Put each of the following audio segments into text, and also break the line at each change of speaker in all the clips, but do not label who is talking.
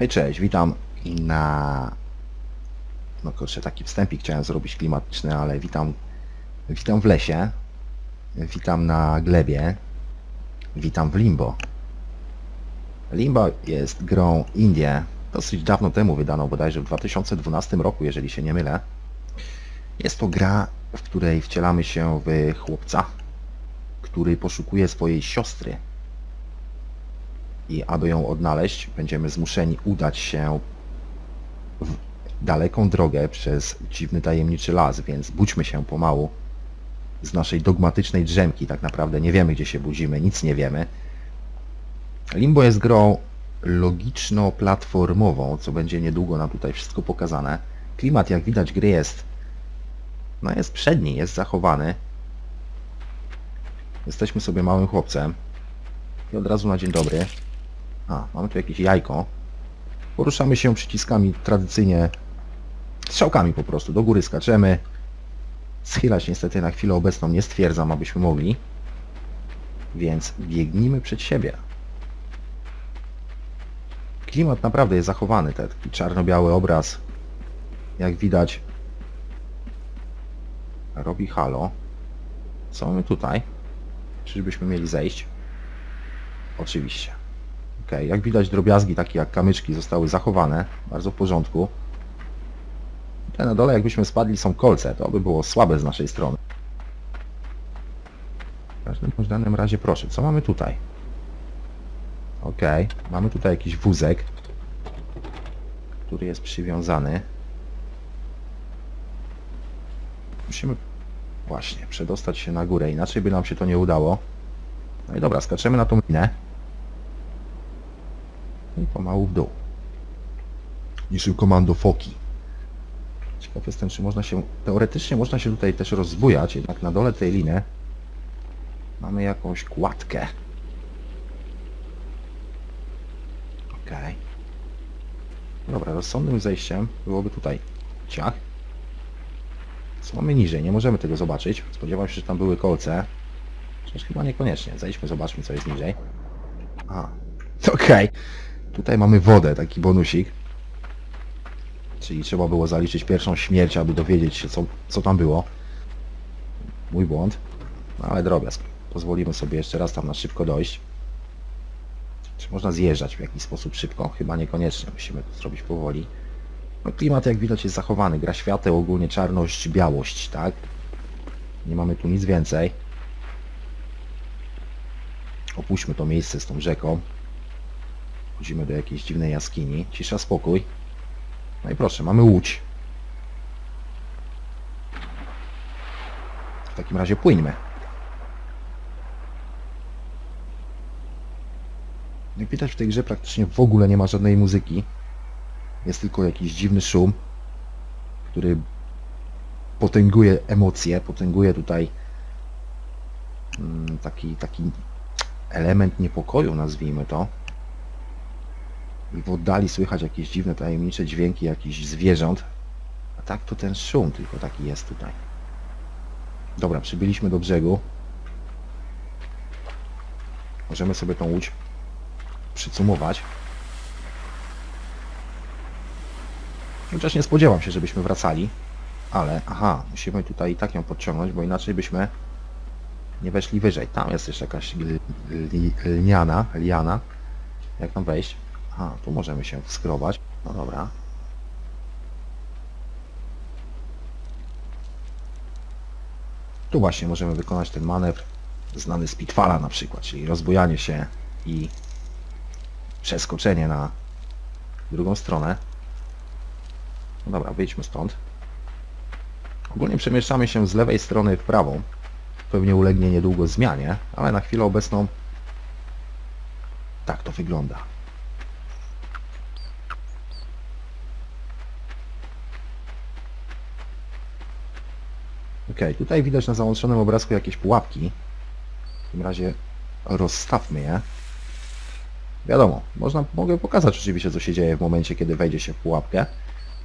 Hej, cześć, witam na... No kurczę, taki wstępik chciałem zrobić klimatyczny, ale witam, witam w lesie, witam na glebie, witam w Limbo. Limbo jest grą Indie, dosyć dawno temu wydaną, bodajże w 2012 roku, jeżeli się nie mylę. Jest to gra, w której wcielamy się w chłopca, który poszukuje swojej siostry. I aby ją odnaleźć, będziemy zmuszeni udać się w daleką drogę przez dziwny, tajemniczy las, więc budźmy się pomału z naszej dogmatycznej drzemki. Tak naprawdę nie wiemy, gdzie się budzimy, nic nie wiemy. Limbo jest grą logiczno-platformową, co będzie niedługo nam tutaj wszystko pokazane. Klimat, jak widać, gry jest no jest przedni, jest zachowany. Jesteśmy sobie małym chłopcem. I od razu na dzień dobry. A, mamy tu jakieś jajko. Poruszamy się przyciskami tradycyjnie, strzałkami po prostu. Do góry skaczemy. Schylać niestety na chwilę obecną nie stwierdzam, abyśmy mogli. Więc biegnijmy przed siebie. Klimat naprawdę jest zachowany, ten taki czarno-biały obraz. Jak widać, robi halo. Co mamy tutaj? Czyżbyśmy mieli zejść? Oczywiście. Ok, jak widać drobiazgi takie jak kamyczki zostały zachowane. Bardzo w porządku. Te na dole jakbyśmy spadli są kolce. To by było słabe z naszej strony. W każdym bądź danym razie proszę, co mamy tutaj? Ok, mamy tutaj jakiś wózek, który jest przywiązany. Musimy właśnie przedostać się na górę, inaczej by nam się to nie udało. No i dobra, skaczemy na tą linę. I pomału w dół. Niczym komando foki. Ciekaw jestem, czy można się... Teoretycznie można się tutaj też rozbujać, jednak na dole tej liny mamy jakąś kładkę. Okej. Dobra, rozsądnym zejściem byłoby tutaj ciach. Co mamy niżej? Nie możemy tego zobaczyć. Spodziewam się, że tam były kolce. Chociaż chyba niekoniecznie. Zejdźmy, zobaczmy co jest niżej. A, okej. Tutaj mamy wodę, taki bonusik. Czyli trzeba było zaliczyć pierwszą śmierć, aby dowiedzieć się, co, co tam było. Mój błąd. No ale drobiazg. Pozwolimy sobie jeszcze raz tam na szybko dojść. Czy można zjeżdżać w jakiś sposób szybko? Chyba niekoniecznie. Musimy to zrobić powoli. No, klimat jak widać jest zachowany. Gra świateł, ogólnie czarność, białość, tak? Nie mamy tu nic więcej. Opuśćmy to miejsce z tą rzeką. Chodzimy do jakiejś dziwnej jaskini. Cisza, spokój. No i proszę, mamy łódź. W takim razie płyńmy. Jak widać w tej grze praktycznie w ogóle nie ma żadnej muzyki. Jest tylko jakiś dziwny szum, który potęguje emocje, potęguje tutaj mm, taki, taki element niepokoju, nazwijmy to. W oddali słychać jakieś dziwne, tajemnicze dźwięki jakichś zwierząt. A tak to ten szum tylko taki jest tutaj. Dobra, przybyliśmy do brzegu. Możemy sobie tą łódź przycumować. Chociaż nie spodziewam się, żebyśmy wracali. Ale, aha, musimy tutaj i tak ją podciągnąć, bo inaczej byśmy nie weszli wyżej. Tam jest jeszcze jakaś li, li, liana, liana. Jak tam wejść? Aha, tu możemy się wskrobać. No dobra. Tu właśnie możemy wykonać ten manewr znany z Pitfalla na przykład, czyli rozbujanie się i przeskoczenie na drugą stronę. No dobra, wyjdźmy stąd. Ogólnie przemieszczamy się z lewej strony w prawą. Pewnie ulegnie niedługo zmianie, ale na chwilę obecną tak to wygląda. Tutaj widać na załączonym obrazku jakieś pułapki. W tym razie rozstawmy je. Wiadomo, można, mogę pokazać oczywiście co się dzieje w momencie, kiedy wejdzie się w pułapkę,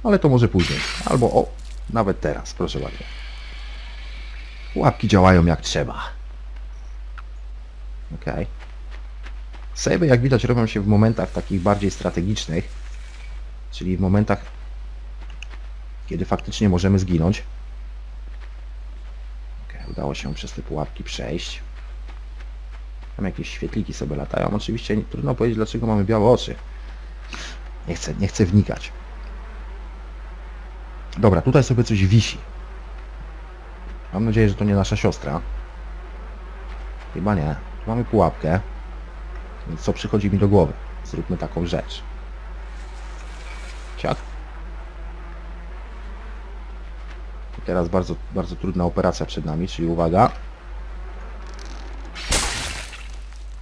ale to może później. Albo o, nawet teraz, proszę bardzo. Pułapki działają jak trzeba. Ok. Sejby jak widać robią się w momentach takich bardziej strategicznych, Czyli w momentach, kiedy faktycznie możemy zginąć. Udało się przez te pułapki przejść. Tam jakieś świetliki sobie latają. Oczywiście trudno powiedzieć, dlaczego mamy białe oczy. Nie chcę, nie chcę wnikać. Dobra, tutaj sobie coś wisi. Mam nadzieję, że to nie nasza siostra. Chyba nie. Tu mamy pułapkę. Więc co przychodzi mi do głowy? Zróbmy taką rzecz. Ciak. I teraz bardzo, bardzo trudna operacja przed nami, czyli uwaga.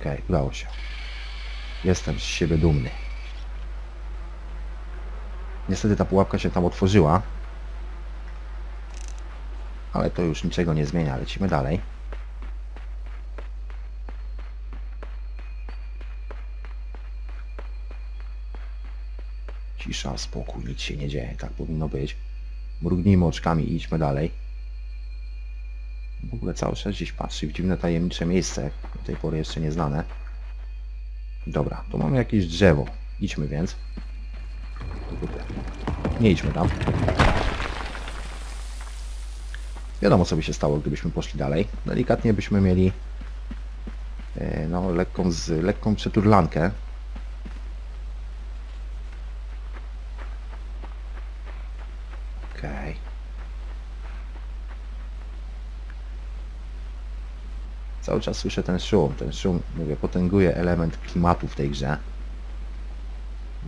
Okej, udało się. Jestem z siebie dumny. Niestety ta pułapka się tam otworzyła. Ale to już niczego nie zmienia. Lecimy dalej. Cisza, spokój, nic się nie dzieje. Tak powinno być. Mrugnijmy oczkami i idźmy dalej. W ogóle cały czas gdzieś patrzy w dziwne, tajemnicze miejsce. Do tej pory jeszcze nieznane. Dobra, tu mamy jakieś drzewo. Idźmy więc. Nie idźmy tam. Wiadomo co by się stało, gdybyśmy poszli dalej. Delikatnie byśmy mieli e, no, lekką, z, lekką przeturlankę. Okej. Cały czas słyszę ten szum. Ten szum, mówię, potęguje element klimatu w tej grze.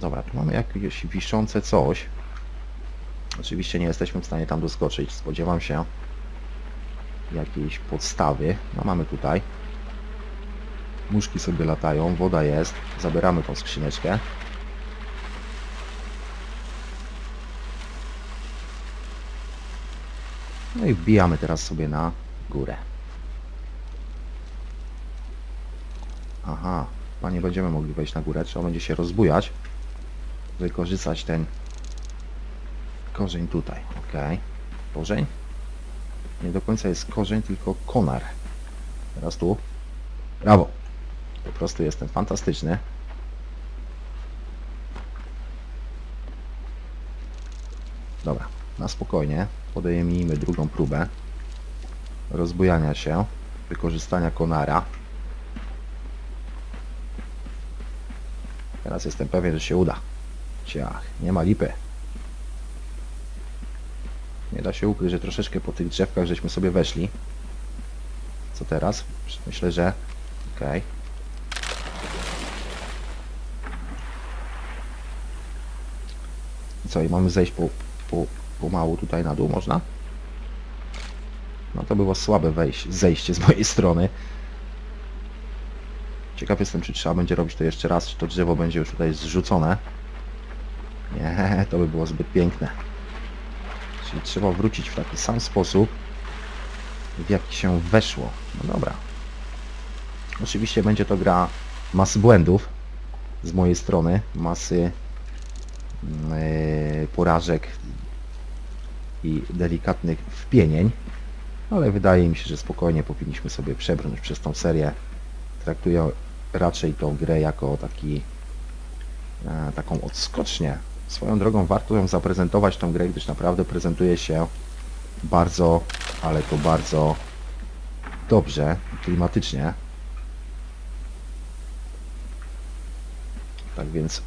Dobra, tu mamy jakieś wiszące coś. Oczywiście nie jesteśmy w stanie tam doskoczyć. Spodziewam się jakiejś podstawy. No mamy tutaj. Muszki sobie latają, woda jest. Zabieramy tą skrzyneczkę. No i wbijamy teraz sobie na górę. Aha, chyba nie będziemy mogli wejść na górę, trzeba będzie się rozbujać. Wykorzystać ten korzeń tutaj, ok. Korzeń? Nie do końca jest korzeń, tylko konar. Teraz tu. Brawo! Po prostu jestem fantastyczny. Dobra, na spokojnie podejmijmy drugą próbę rozbujania się, wykorzystania konara. Teraz jestem pewien, że się uda. Ciach, nie ma lipy. Nie da się ukryć, że troszeczkę po tych drzewkach żeśmy sobie weszli. Co teraz? Myślę, że... Okej. I co, i mamy zejść po, po, pomału tutaj na dół, można? No to było słabe wejście, zejście z mojej strony. Ciekaw jestem, czy trzeba będzie robić to jeszcze raz, czy to drzewo będzie już tutaj zrzucone. Nie, to by było zbyt piękne. Czyli trzeba wrócić w taki sam sposób, w jaki się weszło. No dobra. Oczywiście będzie to gra masy błędów z mojej strony, masy yy, porażek i delikatnych wpienień, ale wydaje mi się, że spokojnie powinniśmy sobie przebrnąć przez tą serię. Traktuję raczej tą grę jako taki e, taką odskocznię. Swoją drogą warto ją zaprezentować tą grę, gdyż naprawdę prezentuje się bardzo, ale to bardzo dobrze, klimatycznie. Tak więc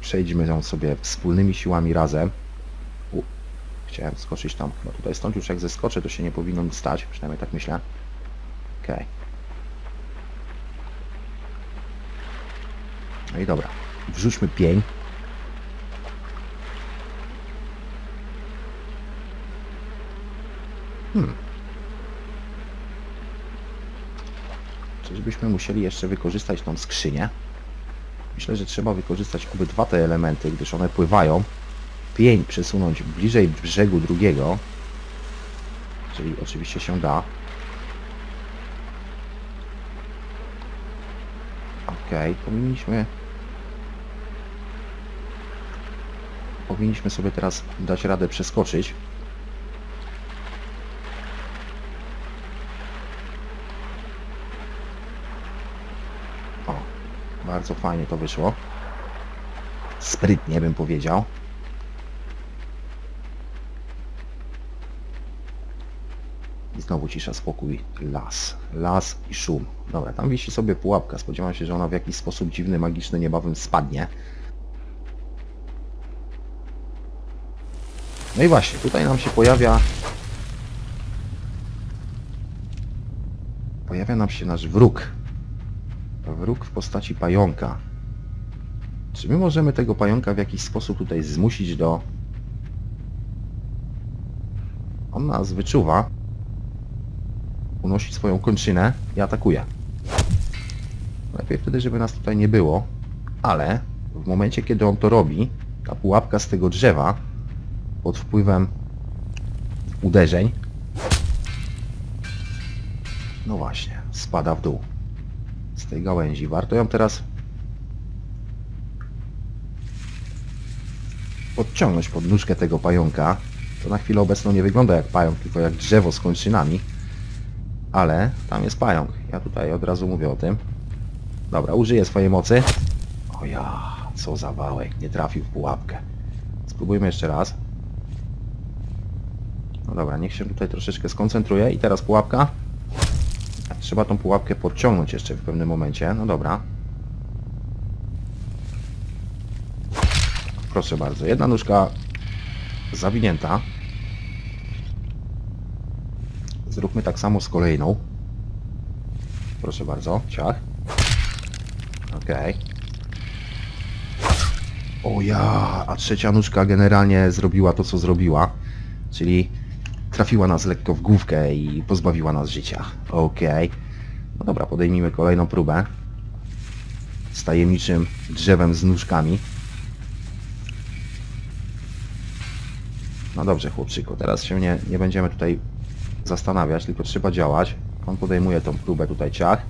przejdźmy ją sobie wspólnymi siłami razem. U, chciałem skoczyć tam, chyba tutaj stąd już jak zeskoczę, to się nie powinno nic stać, przynajmniej tak myślę. Okej. Okay. I dobra. Wrzućmy pień. Hmm. Czyżbyśmy musieli jeszcze wykorzystać tą skrzynię? Myślę, że trzeba wykorzystać obydwa te elementy, gdyż one pływają. Pień przesunąć bliżej brzegu drugiego. Czyli oczywiście się da. Okej, okay, powinniśmy... Powinniśmy sobie teraz dać radę przeskoczyć. O, bardzo fajnie to wyszło. sprytnie bym powiedział. I znowu cisza, spokój, las, las i szum. Dobra, tam wisi sobie pułapka. Spodziewam się, że ona w jakiś sposób dziwny, magiczny niebawem spadnie. No i właśnie, tutaj nam się pojawia... Pojawia nam się nasz wróg. Wróg w postaci pająka. Czy my możemy tego pająka w jakiś sposób tutaj zmusić do... On nas wyczuwa. Unosi swoją kończynę i atakuje. Lepiej wtedy, żeby nas tutaj nie było. Ale w momencie, kiedy on to robi, ta pułapka z tego drzewa pod wpływem uderzeń no właśnie, spada w dół z tej gałęzi. Warto ją teraz podciągnąć pod nóżkę tego pająka. To na chwilę obecną nie wygląda jak pająk, tylko jak drzewo z kończynami. Ale tam jest pająk. Ja tutaj od razu mówię o tym. Dobra, użyję swojej mocy. O ja, co za wałek, nie trafił w pułapkę. Spróbujmy jeszcze raz. Dobra, niech się tutaj troszeczkę skoncentruje i teraz pułapka. Trzeba tą pułapkę podciągnąć jeszcze w pewnym momencie. No dobra. Proszę bardzo, jedna nóżka zawinięta. Zróbmy tak samo z kolejną. Proszę bardzo, ciach. Okej. O ja, a trzecia nóżka generalnie zrobiła to, co zrobiła. Czyli trafiła nas lekko w główkę i pozbawiła nas życia. Okej. No dobra, podejmijmy kolejną próbę. Z tajemniczym drzewem z nóżkami. No dobrze, chłopczyku, teraz się nie, nie będziemy tutaj zastanawiać, tylko trzeba działać. On podejmuje tą próbę tutaj ciach.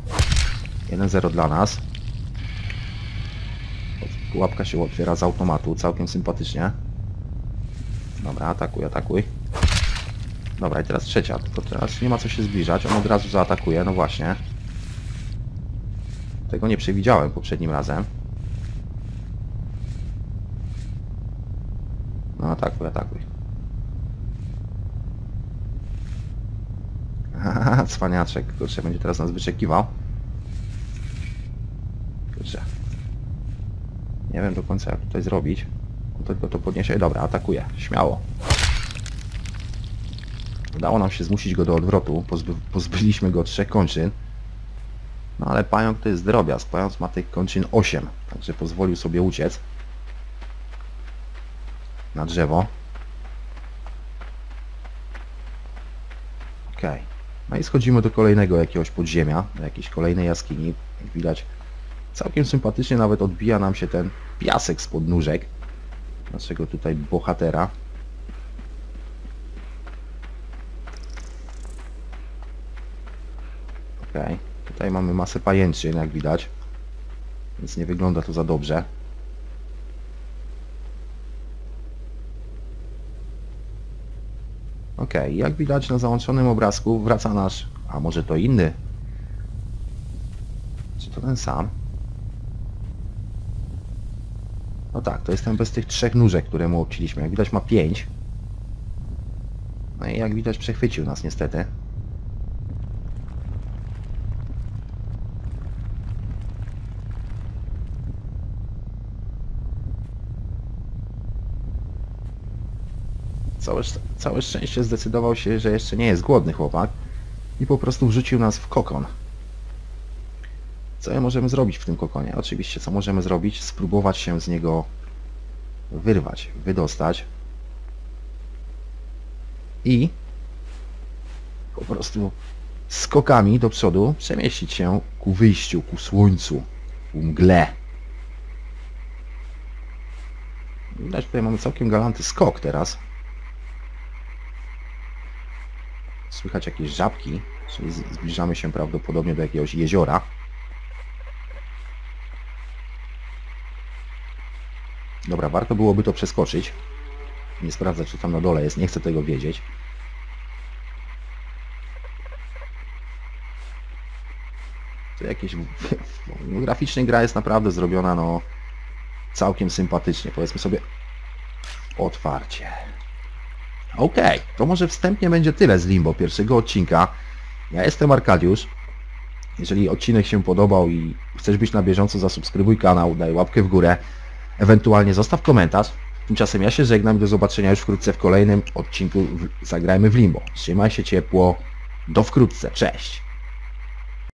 1-0 dla nas. Pułapka się otwiera z automatu, całkiem sympatycznie. Dobra, atakuj, atakuj. Dobra, i teraz trzecia, tylko teraz nie ma co się zbliżać, on od razu zaatakuje, no właśnie. Tego nie przewidziałem poprzednim razem. No atakuj, atakuj. Haha, cwaniaczek, kurczę, będzie teraz nas wyczekiwał. Kurczę. Nie wiem do końca jak tutaj zrobić. Tylko to podniesie. Dobra, atakuje. Śmiało. Udało nam się zmusić go do odwrotu. Pozby pozbyliśmy go trzech kończyn. No ale pająk to jest drobiazg. Pająk ma tych kończyn 8. Także pozwolił sobie uciec. Na drzewo. Okej. No i schodzimy do kolejnego jakiegoś podziemia. Do jakiejś kolejnej jaskini. Jak widać całkiem sympatycznie nawet odbija nam się ten piasek z podnóżek naszego tutaj bohatera. Okej, tutaj mamy masę pajęczyn, jak widać, więc nie wygląda to za dobrze. Okej, jak widać na załączonym obrazku wraca nasz, a może to inny? Czy to ten sam? No tak, to jest ten bez tych trzech nóżek, które mu obciliśmy. Jak widać ma pięć. No i jak widać przechwycił nas niestety. Całe, całe szczęście zdecydował się, że jeszcze nie jest głodny chłopak i po prostu wrzucił nas w kokon. Co możemy zrobić w tym kokonie? Oczywiście, co możemy zrobić? Spróbować się z niego wyrwać, wydostać i po prostu skokami do przodu przemieścić się ku wyjściu, ku słońcu, ku mgle. Widać, tutaj mamy całkiem galanty skok teraz. Słychać jakieś żabki, czyli zbliżamy się prawdopodobnie do jakiegoś jeziora. Dobra, warto byłoby to przeskoczyć. Nie sprawdzać, co tam na dole jest, nie chcę tego wiedzieć. To jakieś... No, graficznie gra jest naprawdę zrobiona, no... całkiem sympatycznie. Powiedzmy sobie otwarcie. Okej, to może wstępnie będzie tyle z Limbo pierwszego odcinka. Ja jestem Arkadiusz. Jeżeli odcinek się podobał i chcesz być na bieżąco, zasubskrybuj kanał, daj łapkę w górę, ewentualnie zostaw komentarz. Tymczasem ja się żegnam i do zobaczenia już wkrótce w kolejnym odcinku Zagrajmy w Limbo. Trzymaj się ciepło. Do wkrótce. Cześć.